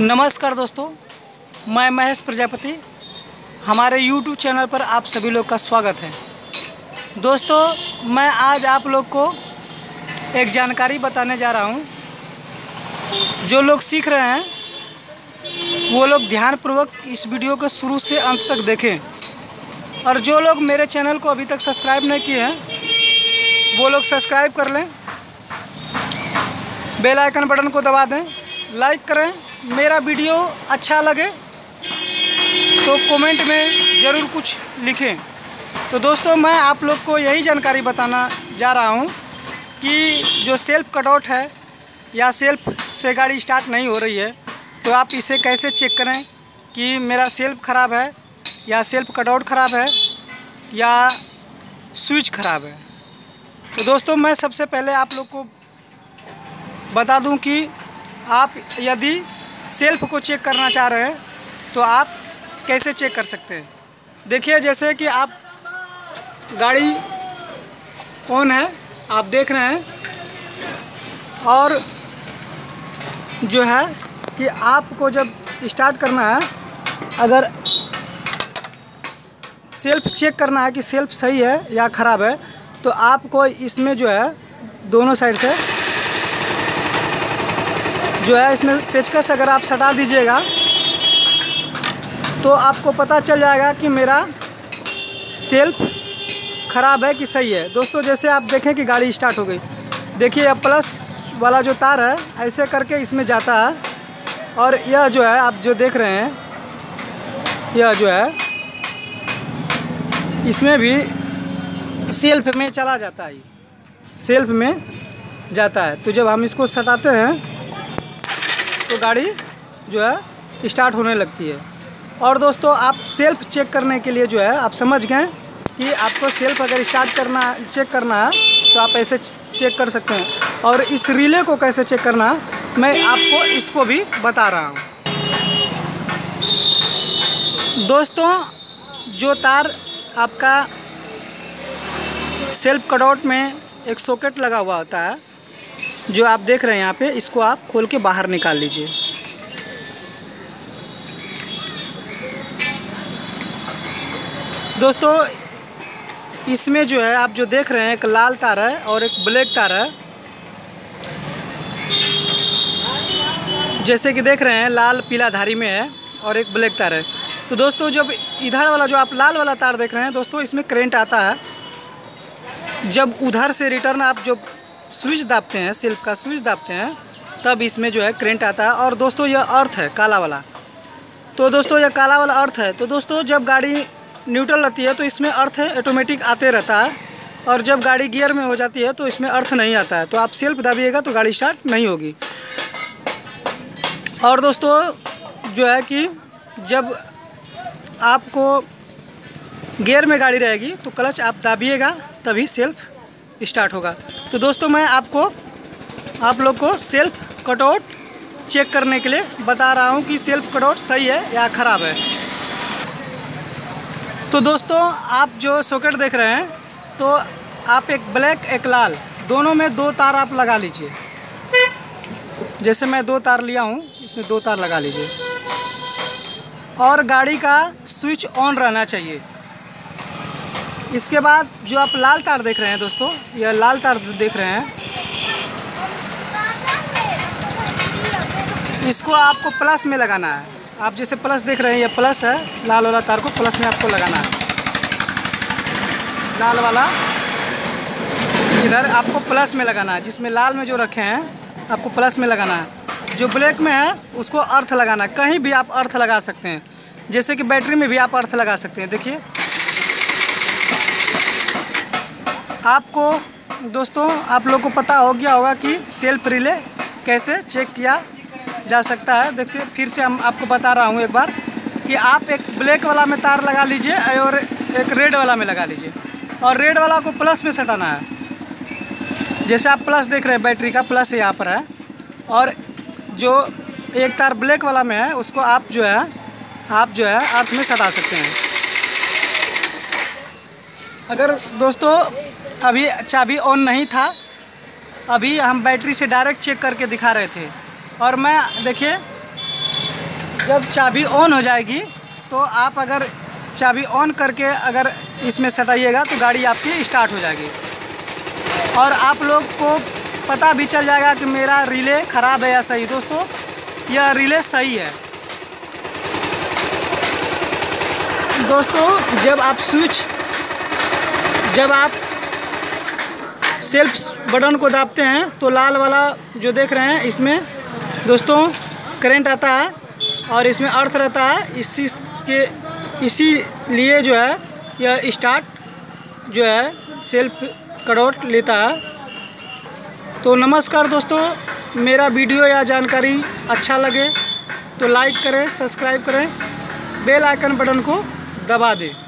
नमस्कार दोस्तों, मैं महेश प्रजापति। हमारे YouTube चैनल पर आप सभी लोग का स्वागत है। दोस्तों, मैं आज आप लोग को एक जानकारी बताने जा रहा हूँ। जो लोग सीख रहे हैं, वो लोग ध्यानपूर्वक इस वीडियो को शुरू से अंत तक देखें। और जो लोग मेरे चैनल को अभी तक सब्सक्राइब नहीं किए हैं, वो लोग सब्सक्राइब कर लें। बेल आइकन बटन को दबा दें, लाइक करें मेरा वीडियो अच्छा लगे तो कमेंट में ज़रूर कुछ लिखें। तो दोस्तों, मैं आप लोग को यही जानकारी बताना जा रहा हूँ कि जो सेल्फ कटआउट है या सेल्फ से गाड़ी स्टार्ट नहीं हो रही है तो आप इसे कैसे चेक करें कि मेरा सेल्फ ख़राब है, या सेल्फ कटआउट ख़राब है, या स्विच ख़राब है। तो दोस्तों, मैं सबसे पहले आप लोग को बता दूँ कि आप यदि सेल्फ को चेक करना चाह रहे हैं तो आप कैसे चेक कर सकते हैं? देखिए, जैसे कि आप गाड़ी कौन है, आप देख रहे हैं, और जो है कि आपको जब स्टार्ट करना है, अगर सेल्फ चेक करना है कि सेल्फ सही है या ख़राब है तो आपको इसमें जो है, दोनों साइड से जो है, इसमें पेचकस अगर आप सटा दीजिएगा तो आपको पता चल जाएगा कि मेरा सेल्फ ख़राब है कि सही है। दोस्तों, जैसे आप देखें कि गाड़ी स्टार्ट हो गई। देखिए अब प्लस वाला जो तार है, ऐसे करके इसमें जाता है। और यह जो है, आप जो देख रहे हैं, यह जो है, इसमें भी सेल्फ में चला जाता है। सेल्फ में जाता है। तो जब हम इसको सटाते हैं तो गाड़ी जो है स्टार्ट होने लगती है। और दोस्तों, आप सेल्फ चेक करने के लिए जो है, आप समझ गए कि आपको सेल्फ अगर स्टार्ट करना चेक करना है तो आप ऐसे चेक कर सकते हैं। और इस रिले को कैसे चेक करना, मैं आपको इसको भी बता रहा हूँ। दोस्तों, जो तार आपका सेल्फ कटआउट में एक सॉकेट लगा हुआ होता है जो आप देख रहे हैं यहाँ पे, इसको आप खोल के बाहर निकाल लीजिए। दोस्तों, इसमें जो है, आप जो देख रहे हैं, एक लाल तार है और एक ब्लैक तार है। जैसे कि देख रहे हैं, लाल पीला धारी में है और एक ब्लैक तार है। तो दोस्तों, जब इधर वाला जो आप लाल वाला तार देख रहे हैं, दोस्तों, इसमें करेंट आता है। जब उधर से रिटर्न आप जो स्विच दाबते हैं, सिल्क का स्विच दाबते हैं, तब इसमें जो है करेंट आता है। और दोस्तों, यह अर्थ है, काला वाला। तो दोस्तों, यह काला वाला अर्थ है। तो दोस्तों, जब गाड़ी न्यूट्रल रहती है तो इसमें अर्थ ऑटोमेटिक आते रहता है। और जब गाड़ी गियर में हो जाती है तो इसमें अर्थ नहीं आता है। तो आप सेल्फ दाबिएगा तो गाड़ी स्टार्ट नहीं होगी। और दोस्तों, जो है कि जब आपको गियर में गाड़ी रहेगी तो क्लच आप दाबिएगा, तभी सेल्फ स्टार्ट होगा। तो दोस्तों, मैं आपको, आप लोग को सेल्फ कटआउट चेक करने के लिए बता रहा हूँ कि सेल्फ कटआउट सही है या ख़राब है। तो दोस्तों, आप जो सॉकेट देख रहे हैं तो आप एक ब्लैक एक लाल, दोनों में दो तार आप लगा लीजिए। जैसे मैं दो तार लिया हूँ, इसमें दो तार लगा लीजिए। और गाड़ी का स्विच ऑन रहना चाहिए। इसके बाद जो आप लाल तार देख रहे हैं दोस्तों यह लाल तार देख रहे हैं, इसको आपको प्लस में लगाना है। आप जैसे प्लस देख रहे हैं यह प्लस है, लाल वाला तार को प्लस में आपको लगाना है। लाल वाला, इधर आपको प्लस में लगाना है, जिसमें लाल में जो रखे हैं, आपको प्लस में लगाना है। जो ब्लैक में है, उसको अर्थ लगाना है। कहीं भी आप अर्थ लगा सकते हैं। जैसे कि बैटरी में भी आप अर्थ लगा सकते हैं। देखिए आपको, दोस्तों, आप लोग को पता हो गया होगा कि सेल्फ रिले कैसे चेक किया जा सकता है। देखिए, फिर से हम आपको बता रहा हूँ एक बार कि आप एक ब्लैक वाला में तार लगा लीजिए और एक रेड वाला में लगा लीजिए। और रेड वाला को प्लस में सटाना है। जैसे आप प्लस देख रहे हैं, बैटरी का प्लस यहाँ पर है। और जो एक तार ब्लैक वाला में है, उसको आप जो है, आप जो है अर्थ में सटा सकते हैं। अगर, दोस्तों अभी चाबी ऑन नहीं था। अभी हम बैटरी से डायरेक्ट चेक करके दिखा रहे थे। और मैं, देखिए, जब चाबी ऑन हो जाएगी तो आप अगर चाबी ऑन करके अगर इसमें सटाइएगा तो गाड़ी आपकी स्टार्ट हो जाएगी। और आप लोग को पता भी चल जाएगा कि मेरा रिले ख़राब है या सही। दोस्तों, यह रिले सही है। दोस्तों, जब आप स्विच जब आप सेल्फ बटन को दाबते हैं तो लाल वाला जो देख रहे हैं, इसमें दोस्तों करंट आता है और इसमें अर्थ रहता है। इसी के, इसी लिए जो है, यह स्टार्ट जो है सेल्फ कटआउट लेता है। तो नमस्कार दोस्तों, मेरा वीडियो या जानकारी अच्छा लगे तो लाइक करें सब्सक्राइब करें बेल आइकन बटन को दबा दें।